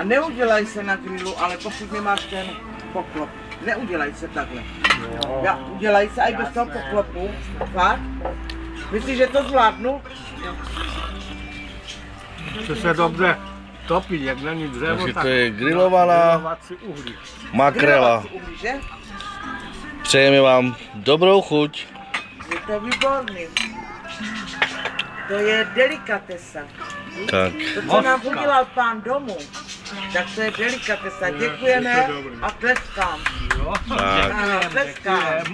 A neudělaj se na grilu, ale pokud nemáš ten poklop, neudělaj se takhle. Já, udělaj se i bez toho poklopu. Fakt? Myslíš, že to zvládnu? Chce se dobře topit, jak není dřevo, Takže tak to je grilovaná grilovací uhlí. makrela. Uhlí, že? Přejeme vám dobrou chuť. Je to výborný. To je delikatesa. Tak, To, co nám udělal pán domů, tak to je delikatesa. Děkujeme a tleskám. Jo, tak. Ano, tleskám.